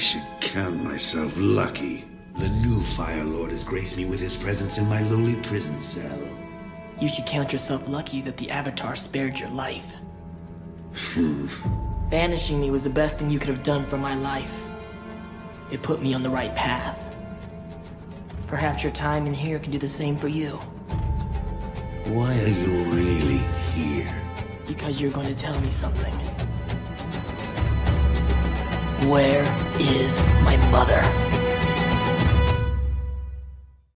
should count myself lucky. The new Fire Lord has graced me with his presence in my lowly prison cell. You should count yourself lucky that the Avatar spared your life. Hmm. Banishing me was the best thing you could have done for my life. It put me on the right path. Perhaps your time in here can do the same for you. Why are you really here? Because you're going to tell me something. Where is my mother?